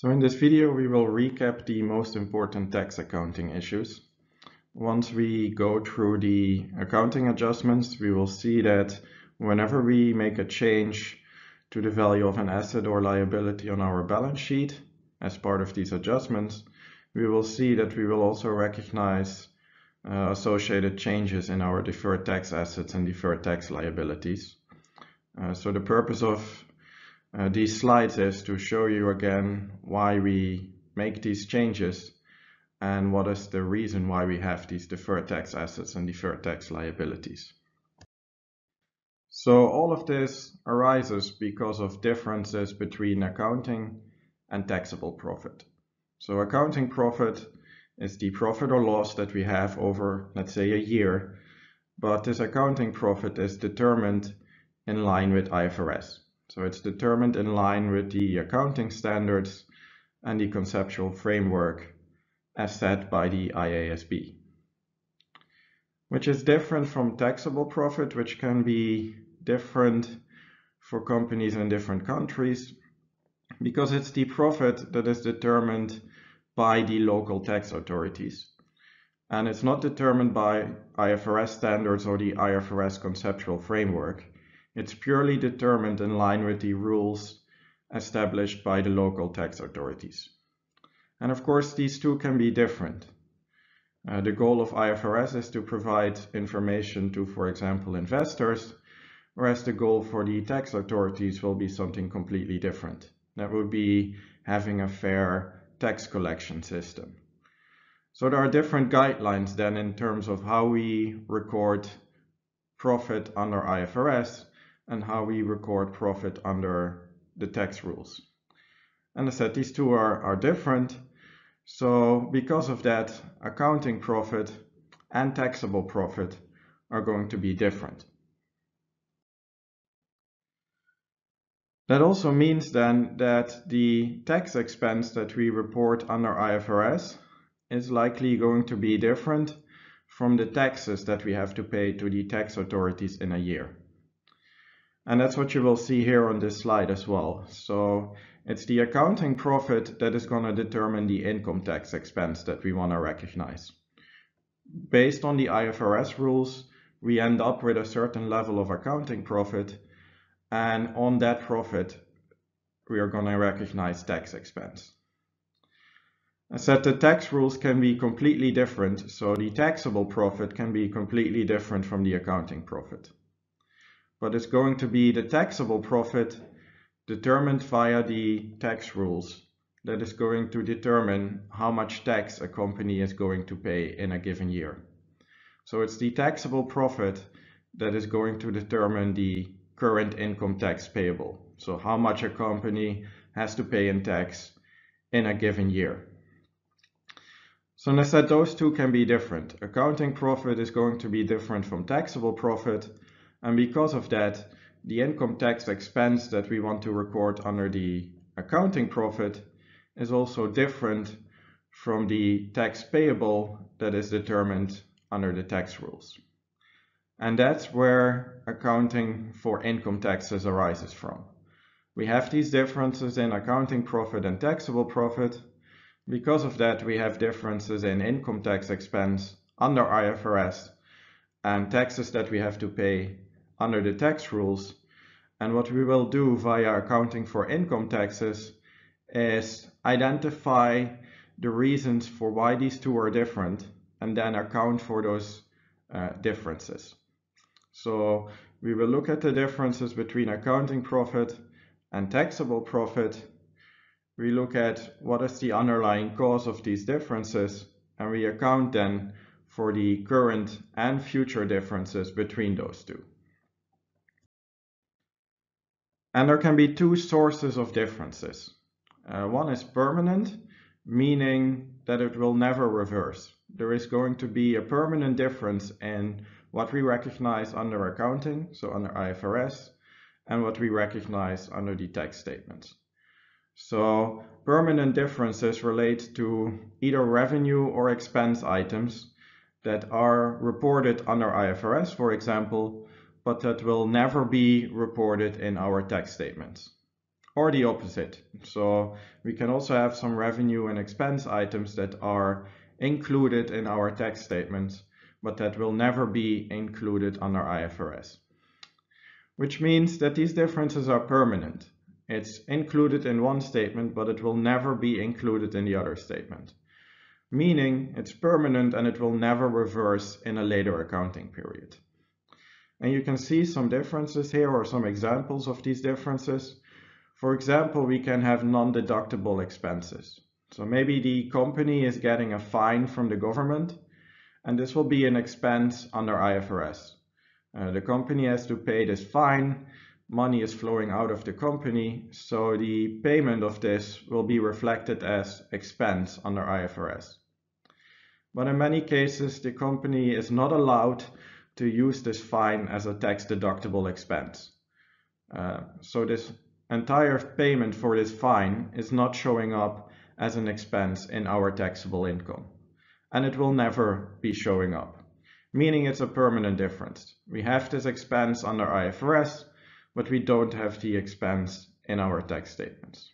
So in this video we will recap the most important tax accounting issues. Once we go through the accounting adjustments we will see that whenever we make a change to the value of an asset or liability on our balance sheet as part of these adjustments we will see that we will also recognize uh, associated changes in our deferred tax assets and deferred tax liabilities. Uh, so the purpose of uh, these slides is to show you again why we make these changes and what is the reason why we have these deferred tax assets and deferred tax liabilities. So all of this arises because of differences between accounting and taxable profit. So accounting profit is the profit or loss that we have over, let's say, a year, but this accounting profit is determined in line with IFRS. So it's determined in line with the accounting standards and the conceptual framework as set by the IASB. Which is different from taxable profit, which can be different for companies in different countries, because it's the profit that is determined by the local tax authorities. And it's not determined by IFRS standards or the IFRS conceptual framework. It's purely determined in line with the rules established by the local tax authorities. And of course, these two can be different. Uh, the goal of IFRS is to provide information to, for example, investors, whereas the goal for the tax authorities will be something completely different. That would be having a fair tax collection system. So there are different guidelines then in terms of how we record profit under IFRS and how we record profit under the tax rules. And I said these two are, are different. So because of that, accounting profit and taxable profit are going to be different. That also means then that the tax expense that we report under IFRS is likely going to be different from the taxes that we have to pay to the tax authorities in a year. And that's what you will see here on this slide as well. So it's the accounting profit that is going to determine the income tax expense that we want to recognize. Based on the IFRS rules, we end up with a certain level of accounting profit and on that profit we are going to recognize tax expense. I said the tax rules can be completely different, so the taxable profit can be completely different from the accounting profit but it's going to be the taxable profit determined via the tax rules that is going to determine how much tax a company is going to pay in a given year. So it's the taxable profit that is going to determine the current income tax payable. So how much a company has to pay in tax in a given year. So I said those two can be different. Accounting profit is going to be different from taxable profit and because of that, the income tax expense that we want to record under the accounting profit is also different from the tax payable that is determined under the tax rules. And that's where accounting for income taxes arises from. We have these differences in accounting profit and taxable profit. Because of that, we have differences in income tax expense under IFRS and taxes that we have to pay under the tax rules. And what we will do via accounting for income taxes is identify the reasons for why these two are different and then account for those uh, differences. So we will look at the differences between accounting profit and taxable profit. We look at what is the underlying cause of these differences and we account then for the current and future differences between those two. And there can be two sources of differences. Uh, one is permanent, meaning that it will never reverse. There is going to be a permanent difference in what we recognize under accounting, so under IFRS, and what we recognize under the tax statements. So permanent differences relate to either revenue or expense items that are reported under IFRS, for example, but that will never be reported in our tax statements. or the opposite. So we can also have some revenue and expense items that are included in our tax statements, but that will never be included under IFRS. Which means that these differences are permanent. It's included in one statement, but it will never be included in the other statement. Meaning it's permanent and it will never reverse in a later accounting period. And you can see some differences here or some examples of these differences. For example, we can have non-deductible expenses. So maybe the company is getting a fine from the government and this will be an expense under IFRS. Uh, the company has to pay this fine, money is flowing out of the company, so the payment of this will be reflected as expense under IFRS. But in many cases, the company is not allowed to use this fine as a tax deductible expense. Uh, so this entire payment for this fine is not showing up as an expense in our taxable income. And it will never be showing up, meaning it's a permanent difference. We have this expense under IFRS, but we don't have the expense in our tax statements.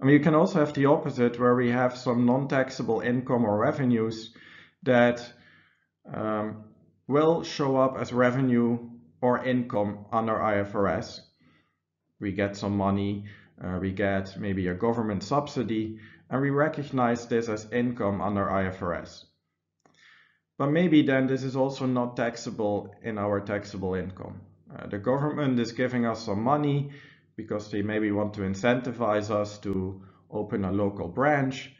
Mean, you can also have the opposite where we have some non-taxable income or revenues that um, will show up as revenue or income under IFRS, we get some money, uh, we get maybe a government subsidy, and we recognize this as income under IFRS. But maybe then this is also not taxable in our taxable income. Uh, the government is giving us some money because they maybe want to incentivize us to open a local branch.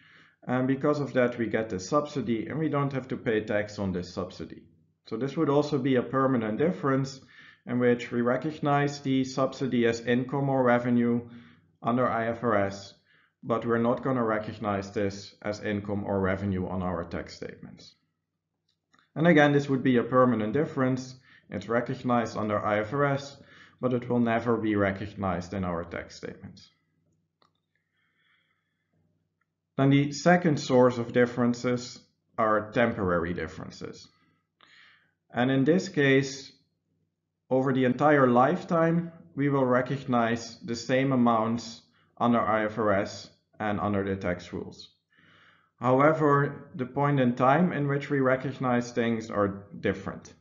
And because of that, we get this subsidy and we don't have to pay tax on this subsidy. So this would also be a permanent difference in which we recognize the subsidy as income or revenue under IFRS, but we're not going to recognize this as income or revenue on our tax statements. And again, this would be a permanent difference. It's recognized under IFRS, but it will never be recognized in our tax statements. Then the second source of differences are temporary differences. And in this case, over the entire lifetime, we will recognize the same amounts under IFRS and under the tax rules. However, the point in time in which we recognize things are different.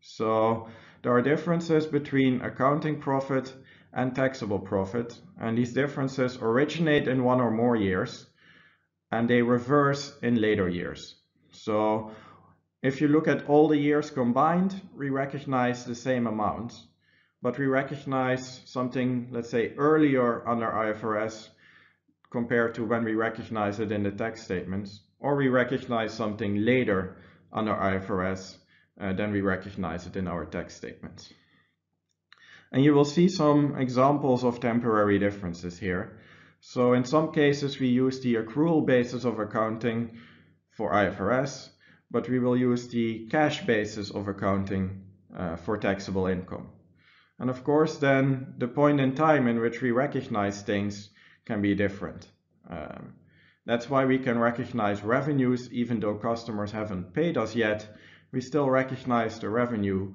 So there are differences between accounting profit and taxable profit, and these differences originate in one or more years, and they reverse in later years. So if you look at all the years combined, we recognize the same amounts, but we recognize something, let's say, earlier under IFRS compared to when we recognize it in the tax statements, or we recognize something later under IFRS uh, than we recognize it in our tax statements. And you will see some examples of temporary differences here. So in some cases, we use the accrual basis of accounting for IFRS, but we will use the cash basis of accounting uh, for taxable income. And of course, then the point in time in which we recognize things can be different. Um, that's why we can recognize revenues even though customers haven't paid us yet. We still recognize the revenue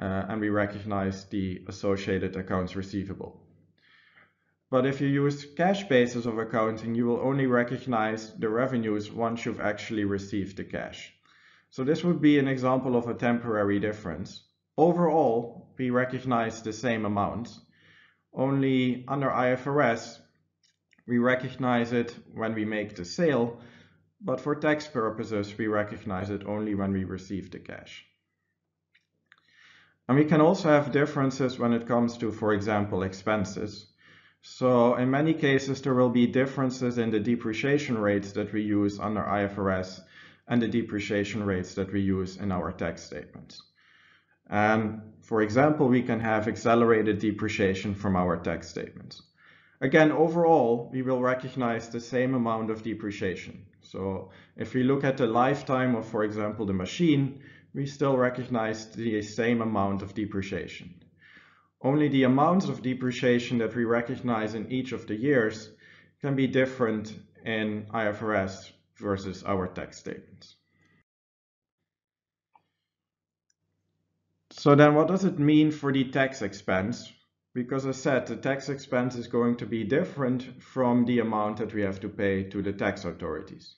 uh, and we recognize the associated accounts receivable. But if you use cash basis of accounting, you will only recognize the revenues once you've actually received the cash. So this would be an example of a temporary difference. Overall, we recognize the same amount. Only under IFRS, we recognize it when we make the sale, but for tax purposes, we recognize it only when we receive the cash. And we can also have differences when it comes to, for example, expenses. So in many cases, there will be differences in the depreciation rates that we use under IFRS and the depreciation rates that we use in our tax statements. And for example, we can have accelerated depreciation from our tax statements. Again, overall, we will recognize the same amount of depreciation. So if we look at the lifetime of, for example, the machine, we still recognize the same amount of depreciation. Only the amounts of depreciation that we recognize in each of the years can be different in IFRS versus our tax statements. So then what does it mean for the tax expense? because I said, the tax expense is going to be different from the amount that we have to pay to the tax authorities.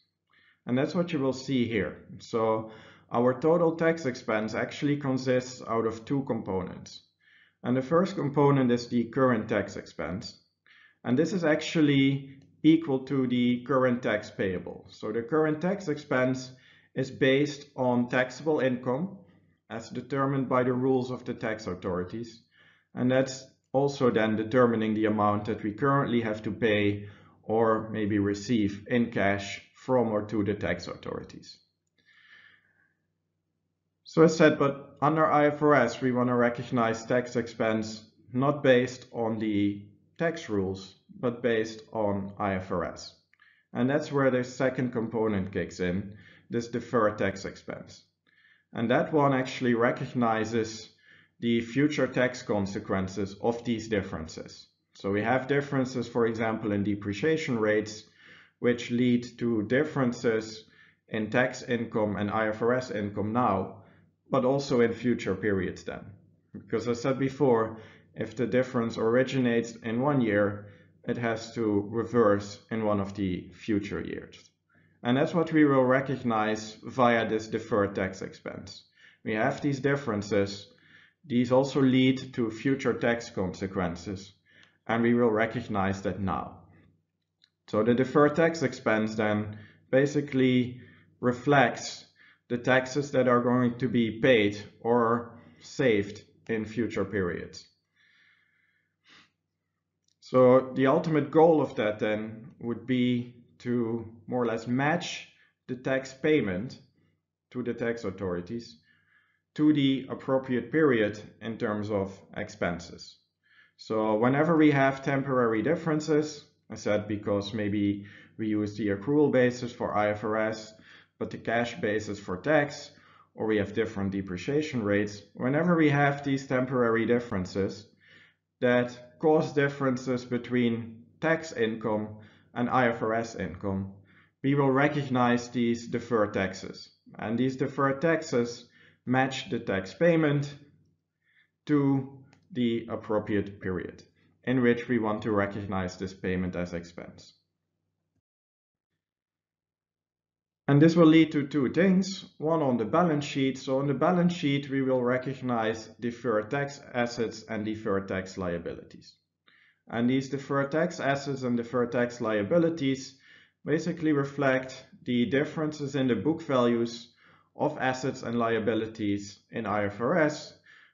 And that's what you will see here. So our total tax expense actually consists out of two components. And the first component is the current tax expense. And this is actually equal to the current tax payable. So the current tax expense is based on taxable income as determined by the rules of the tax authorities. And that's also then determining the amount that we currently have to pay or maybe receive in cash from or to the tax authorities. So I said, but under IFRS, we want to recognize tax expense not based on the tax rules, but based on IFRS. And that's where the second component kicks in, this deferred tax expense. And that one actually recognizes the future tax consequences of these differences. So we have differences, for example, in depreciation rates, which lead to differences in tax income and IFRS income now, but also in future periods then. Because I said before, if the difference originates in one year, it has to reverse in one of the future years. And that's what we will recognize via this deferred tax expense. We have these differences. These also lead to future tax consequences, and we will recognize that now. So the deferred tax expense then basically reflects the taxes that are going to be paid or saved in future periods. So the ultimate goal of that then would be to more or less match the tax payment to the tax authorities to the appropriate period in terms of expenses. So whenever we have temporary differences, I said because maybe we use the accrual basis for IFRS, but the cash basis for tax, or we have different depreciation rates, whenever we have these temporary differences that cause differences between tax income and IFRS income, we will recognize these deferred taxes. And these deferred taxes match the tax payment to the appropriate period in which we want to recognize this payment as expense. And this will lead to two things. One on the balance sheet. So on the balance sheet, we will recognize deferred tax assets and deferred tax liabilities. And these deferred tax assets and deferred tax liabilities basically reflect the differences in the book values of assets and liabilities in IFRS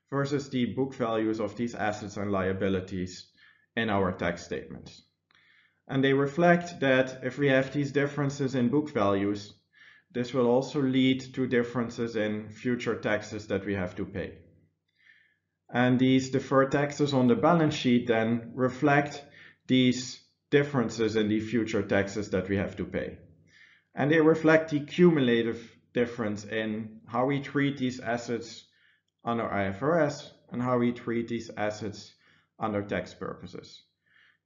versus the book values of these assets and liabilities in our tax statements. And they reflect that if we have these differences in book values, this will also lead to differences in future taxes that we have to pay. And these deferred taxes on the balance sheet then reflect these differences in the future taxes that we have to pay. And they reflect the cumulative difference in how we treat these assets under IFRS and how we treat these assets under tax purposes.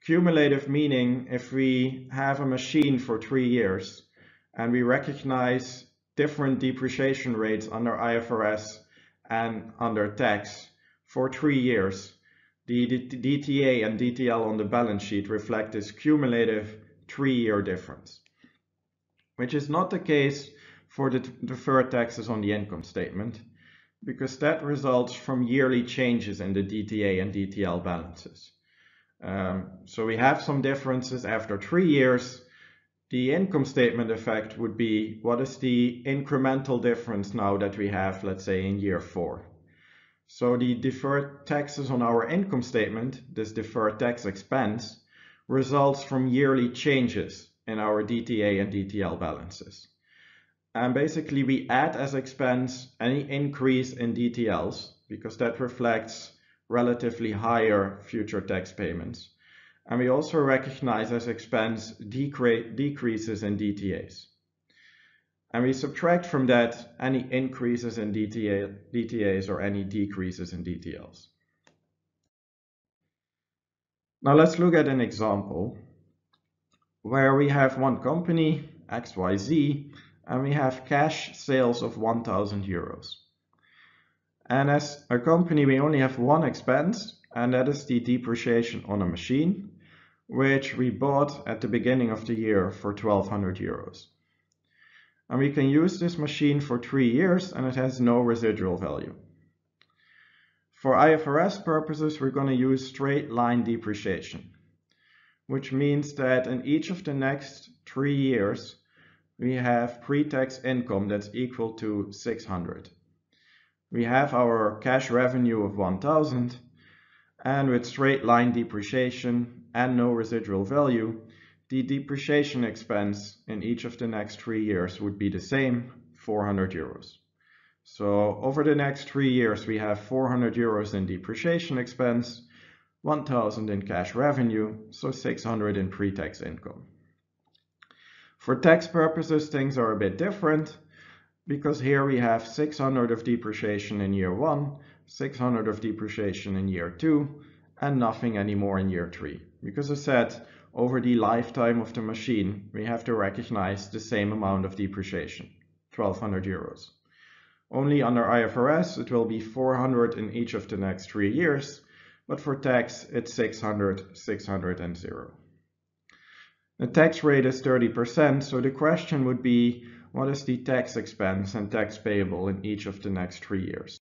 Cumulative meaning if we have a machine for three years and we recognize different depreciation rates under IFRS and under tax, for three years. The DTA and DTL on the balance sheet reflect this cumulative three-year difference, which is not the case for the deferred taxes on the income statement, because that results from yearly changes in the DTA and DTL balances. Um, so we have some differences after three years. The income statement effect would be what is the incremental difference now that we have, let's say, in year four. So the deferred taxes on our income statement, this deferred tax expense, results from yearly changes in our DTA and DTL balances. And basically we add as expense any increase in DTLs because that reflects relatively higher future tax payments. And we also recognize as expense decreases in DTAs. And we subtract from that any increases in DTA, DTAs or any decreases in DTLs. Now let's look at an example where we have one company, XYZ, and we have cash sales of 1000 euros. And as a company, we only have one expense, and that is the depreciation on a machine, which we bought at the beginning of the year for 1200 euros. And we can use this machine for three years and it has no residual value. For IFRS purposes, we're going to use straight line depreciation, which means that in each of the next three years, we have pre-tax income that's equal to 600. We have our cash revenue of 1000 and with straight line depreciation and no residual value, the depreciation expense in each of the next three years would be the same, 400 euros. So over the next three years, we have 400 euros in depreciation expense, 1000 in cash revenue, so 600 in pre-tax income. For tax purposes, things are a bit different because here we have 600 of depreciation in year one, 600 of depreciation in year two, and nothing anymore in year three. Because I said, over the lifetime of the machine, we have to recognize the same amount of depreciation, 1200 euros. Only under IFRS, it will be 400 in each of the next three years, but for tax, it's 600, 600 and zero. The tax rate is 30%, so the question would be, what is the tax expense and tax payable in each of the next three years?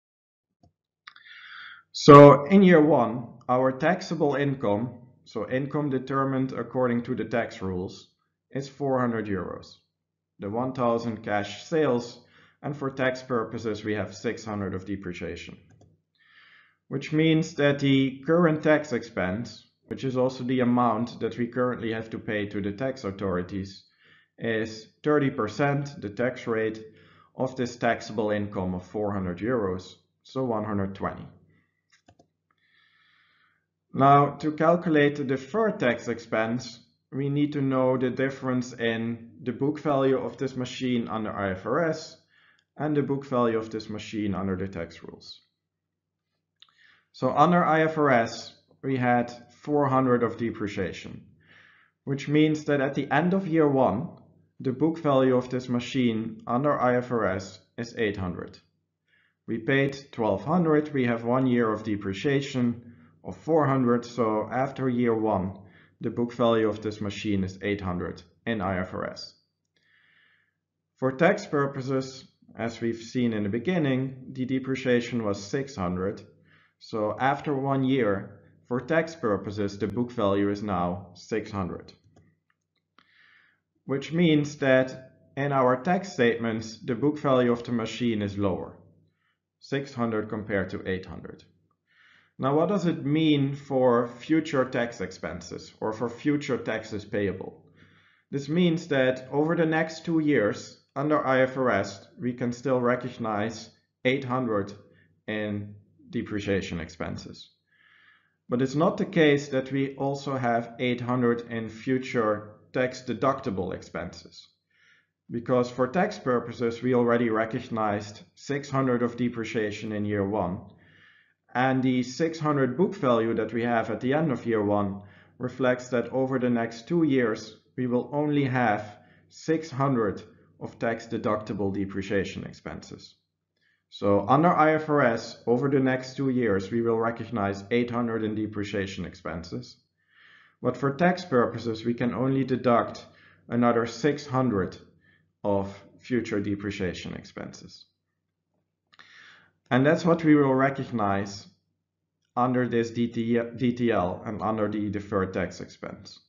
So in year one, our taxable income, so income determined according to the tax rules, is 400 euros. The 1000 cash sales, and for tax purposes, we have 600 of depreciation. Which means that the current tax expense, which is also the amount that we currently have to pay to the tax authorities, is 30%, the tax rate, of this taxable income of 400 euros, so 120. Now, to calculate the deferred tax expense, we need to know the difference in the book value of this machine under IFRS and the book value of this machine under the tax rules. So under IFRS, we had 400 of depreciation, which means that at the end of year one, the book value of this machine under IFRS is 800. We paid 1200, we have one year of depreciation of 400, so after year one, the book value of this machine is 800 in IFRS. For tax purposes, as we've seen in the beginning, the depreciation was 600, so after one year, for tax purposes, the book value is now 600. Which means that in our tax statements, the book value of the machine is lower, 600 compared to 800. Now, what does it mean for future tax expenses or for future taxes payable? This means that over the next two years, under IFRS, we can still recognize 800 in depreciation expenses. But it's not the case that we also have 800 in future tax deductible expenses. Because for tax purposes, we already recognized 600 of depreciation in year one. And the 600 book value that we have at the end of year one reflects that over the next two years, we will only have 600 of tax deductible depreciation expenses. So under IFRS, over the next two years, we will recognize 800 in depreciation expenses. But for tax purposes, we can only deduct another 600 of future depreciation expenses. And that's what we will recognize under this DTL and under the deferred tax expense.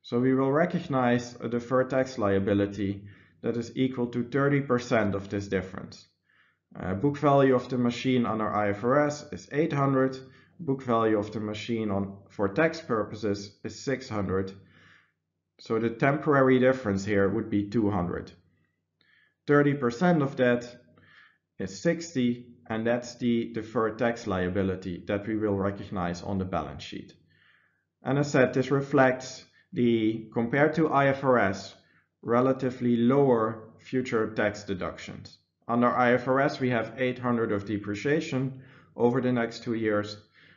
So we will recognize a deferred tax liability that is equal to 30% of this difference. Uh, book value of the machine under IFRS is 800. Book value of the machine on for tax purposes is 600. So the temporary difference here would be 200. 30% of that is 60 and that's the deferred tax liability that we will recognize on the balance sheet. And as said, this reflects the, compared to IFRS, relatively lower future tax deductions. Under IFRS, we have 800 of depreciation over the next two years,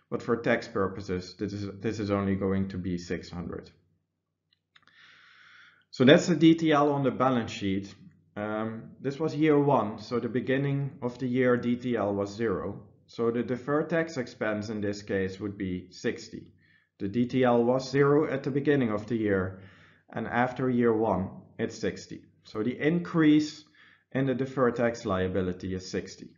but for tax purposes, this is, this is only going to be 600. So that's the DTL on the balance sheet. Um, this was year one, so the beginning of the year DTL was zero. So the deferred tax expense in this case would be 60. The DTL was zero at the beginning of the year and after year one, it's 60. So the increase in the deferred tax liability is 60.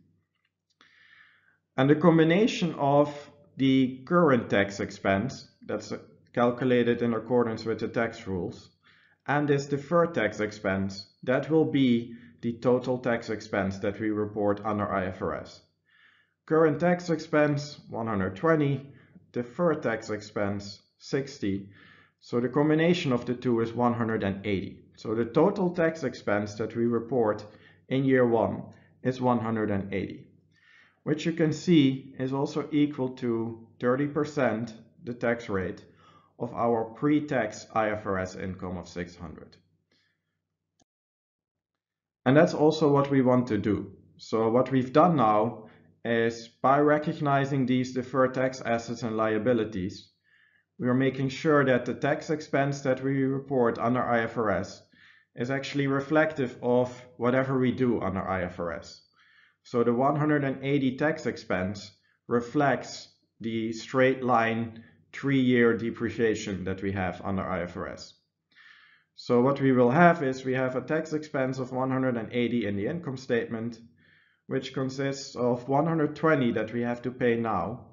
And the combination of the current tax expense, that's calculated in accordance with the tax rules, and this deferred tax expense, that will be the total tax expense that we report under IFRS. Current tax expense 120, deferred tax expense 60. So the combination of the two is 180. So the total tax expense that we report in year one is 180, which you can see is also equal to 30% the tax rate of our pre-tax IFRS income of 600. And that's also what we want to do. So what we've done now is by recognizing these deferred tax assets and liabilities, we are making sure that the tax expense that we report under IFRS is actually reflective of whatever we do under IFRS. So the 180 tax expense reflects the straight line three-year depreciation that we have under IFRS. So what we will have is we have a tax expense of 180 in the income statement, which consists of 120 that we have to pay now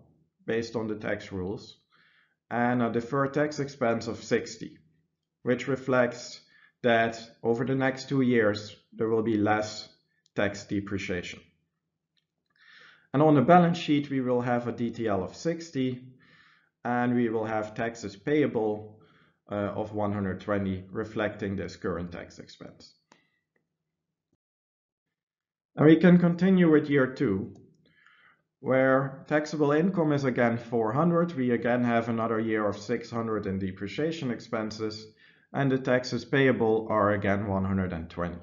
based on the tax rules, and a deferred tax expense of 60, which reflects that over the next two years there will be less tax depreciation. And on the balance sheet we will have a DTL of 60 and we will have taxes payable uh, of 120 reflecting this current tax expense. And we can continue with year two, where taxable income is again 400. We again have another year of 600 in depreciation expenses, and the taxes payable are again 120.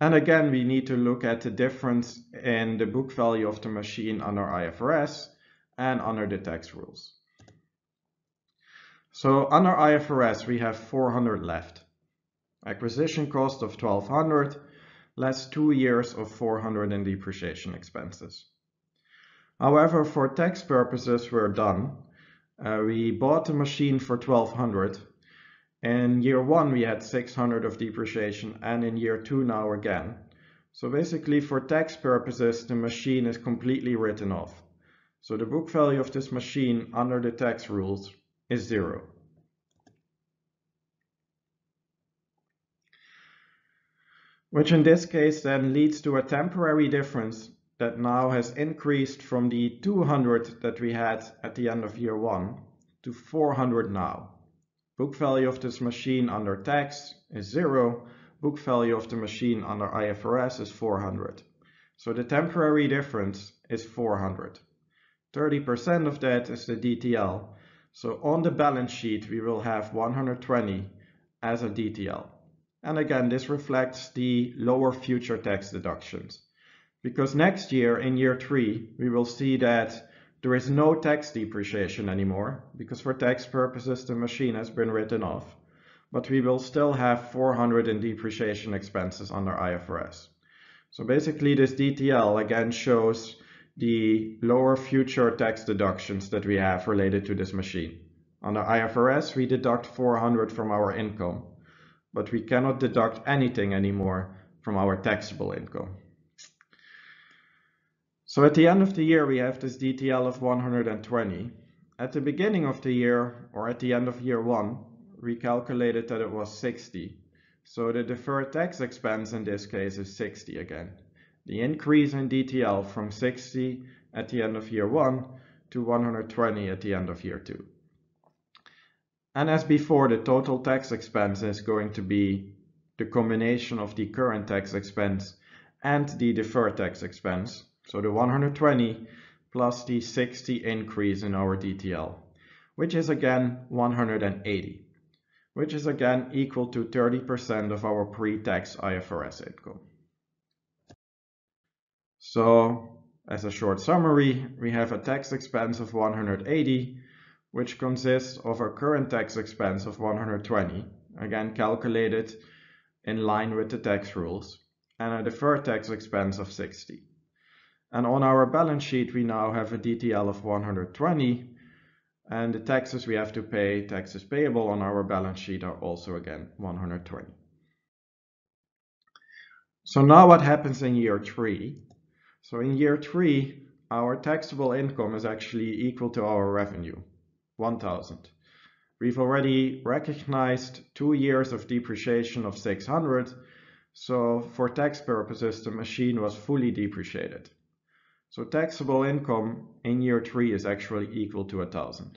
And again, we need to look at the difference in the book value of the machine under IFRS and under the tax rules. So under IFRS, we have 400 left. Acquisition cost of 1200, less two years of 400 in depreciation expenses. However, for tax purposes, we're done. Uh, we bought the machine for 1200. In year one, we had 600 of depreciation, and in year two now again. So basically, for tax purposes, the machine is completely written off. So the book value of this machine under the tax rules is zero. Which in this case then leads to a temporary difference that now has increased from the 200 that we had at the end of year one to 400 now. Book value of this machine under tax is zero. Book value of the machine under IFRS is 400. So the temporary difference is 400. 30% of that is the DTL. So on the balance sheet, we will have 120 as a DTL. And again, this reflects the lower future tax deductions. Because next year, in year three, we will see that there is no tax depreciation anymore, because for tax purposes, the machine has been written off. But we will still have 400 in depreciation expenses under IFRS. So basically, this DTL again shows the lower future tax deductions that we have related to this machine. Under IFRS, we deduct 400 from our income, but we cannot deduct anything anymore from our taxable income. So at the end of the year, we have this DTL of 120. At the beginning of the year, or at the end of year one, we calculated that it was 60. So the deferred tax expense in this case is 60 again the increase in DTL from 60 at the end of year 1 to 120 at the end of year 2. And as before, the total tax expense is going to be the combination of the current tax expense and the deferred tax expense. So the 120 plus the 60 increase in our DTL, which is again 180, which is again equal to 30% of our pre-tax IFRS income. So as a short summary, we have a tax expense of 180, which consists of a current tax expense of 120, again calculated in line with the tax rules, and a deferred tax expense of 60. And on our balance sheet, we now have a DTL of 120 and the taxes we have to pay, taxes payable on our balance sheet are also again 120. So now what happens in year three? So in year three, our taxable income is actually equal to our revenue, 1000. We've already recognized two years of depreciation of 600. So for tax purposes, the machine was fully depreciated. So taxable income in year three is actually equal to 1000,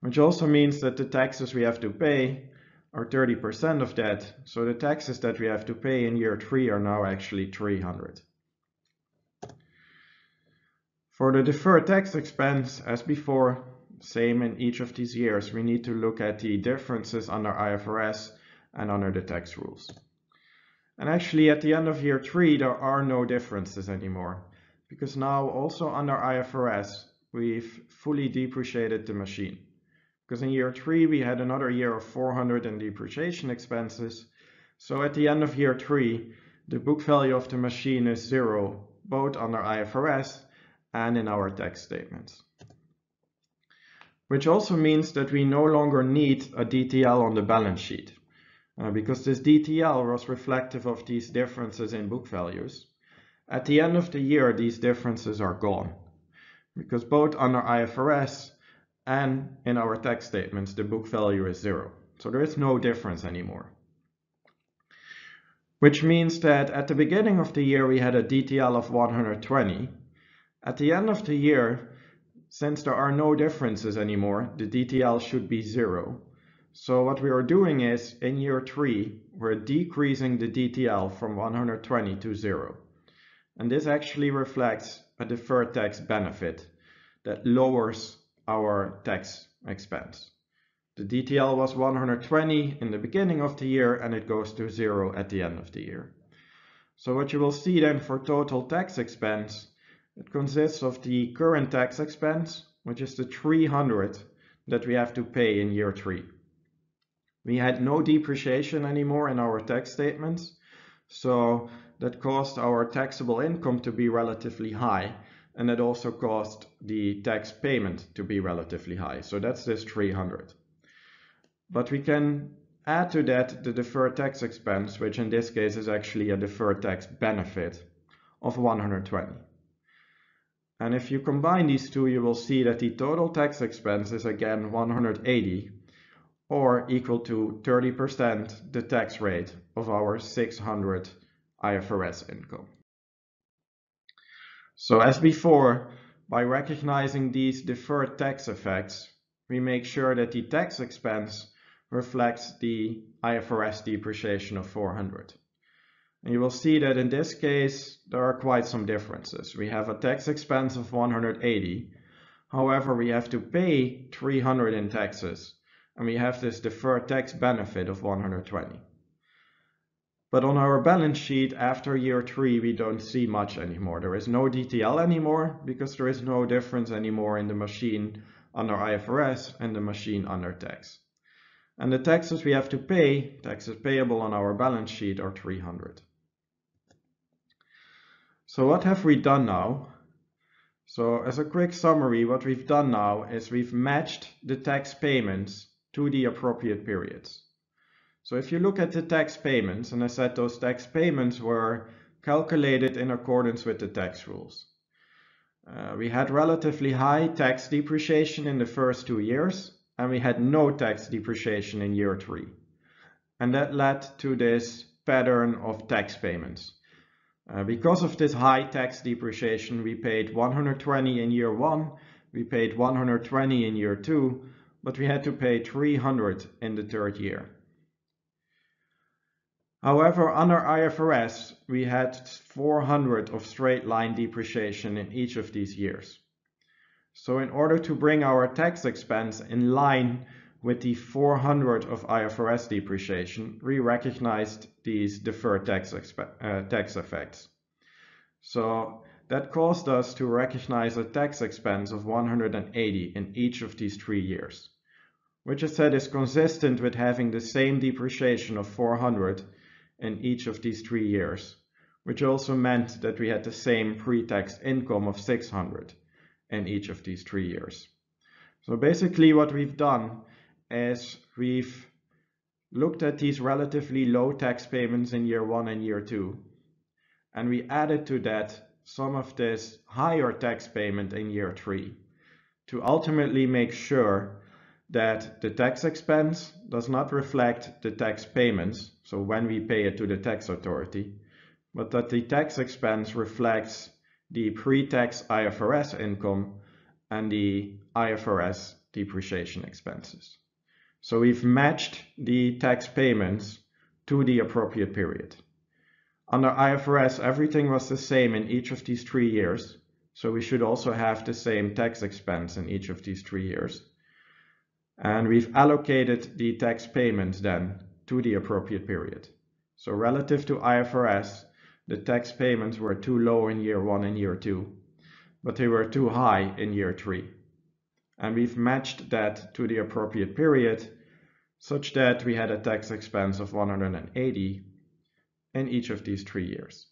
which also means that the taxes we have to pay are 30% of that. So the taxes that we have to pay in year three are now actually 300. For the deferred tax expense, as before, same in each of these years, we need to look at the differences under IFRS and under the tax rules. And actually at the end of year three, there are no differences anymore because now also under IFRS, we've fully depreciated the machine. Because in year three, we had another year of 400 in depreciation expenses. So at the end of year three, the book value of the machine is zero, both under IFRS and in our tax statements. Which also means that we no longer need a DTL on the balance sheet. Uh, because this DTL was reflective of these differences in book values. At the end of the year, these differences are gone because both under IFRS and in our tax statements, the book value is zero. So there is no difference anymore. Which means that at the beginning of the year, we had a DTL of 120. At the end of the year, since there are no differences anymore, the DTL should be zero. So what we are doing is, in year three, we're decreasing the DTL from 120 to zero. And this actually reflects a deferred tax benefit that lowers our tax expense. The DTL was 120 in the beginning of the year and it goes to zero at the end of the year. So what you will see then for total tax expense, it consists of the current tax expense, which is the 300 that we have to pay in year three. We had no depreciation anymore in our tax statements, so that caused our taxable income to be relatively high and that also caused the tax payment to be relatively high. So that's this 300. But we can add to that the deferred tax expense, which in this case is actually a deferred tax benefit of 120. And if you combine these two, you will see that the total tax expense is again 180 or equal to 30% the tax rate of our 600 IFRS income. So as before, by recognizing these deferred tax effects, we make sure that the tax expense reflects the IFRS depreciation of 400. And you will see that in this case, there are quite some differences. We have a tax expense of 180. However, we have to pay 300 in taxes and we have this deferred tax benefit of 120. But on our balance sheet after year three, we don't see much anymore. There is no DTL anymore because there is no difference anymore in the machine under IFRS and the machine under tax. And the taxes we have to pay, taxes payable on our balance sheet are 300. So what have we done now? So as a quick summary, what we've done now is we've matched the tax payments to the appropriate periods. So if you look at the tax payments, and I said those tax payments were calculated in accordance with the tax rules. Uh, we had relatively high tax depreciation in the first two years, and we had no tax depreciation in year three. And that led to this pattern of tax payments. Uh, because of this high tax depreciation, we paid 120 in year one, we paid 120 in year two, but we had to pay 300 in the third year. However, under IFRS, we had 400 of straight line depreciation in each of these years. So in order to bring our tax expense in line with the 400 of IFRS depreciation, we recognized these deferred tax, uh, tax effects. So that caused us to recognize a tax expense of 180 in each of these three years, which I said is consistent with having the same depreciation of 400 in each of these three years, which also meant that we had the same pre-tax income of 600 in each of these three years. So basically what we've done is we've looked at these relatively low tax payments in year one and year two, and we added to that some of this higher tax payment in year three to ultimately make sure that the tax expense does not reflect the tax payments, so when we pay it to the tax authority, but that the tax expense reflects the pre-tax IFRS income and the IFRS depreciation expenses. So we've matched the tax payments to the appropriate period. Under IFRS, everything was the same in each of these three years, so we should also have the same tax expense in each of these three years. And we've allocated the tax payments then to the appropriate period. So relative to IFRS, the tax payments were too low in year one and year two, but they were too high in year three and we've matched that to the appropriate period such that we had a tax expense of 180 in each of these three years.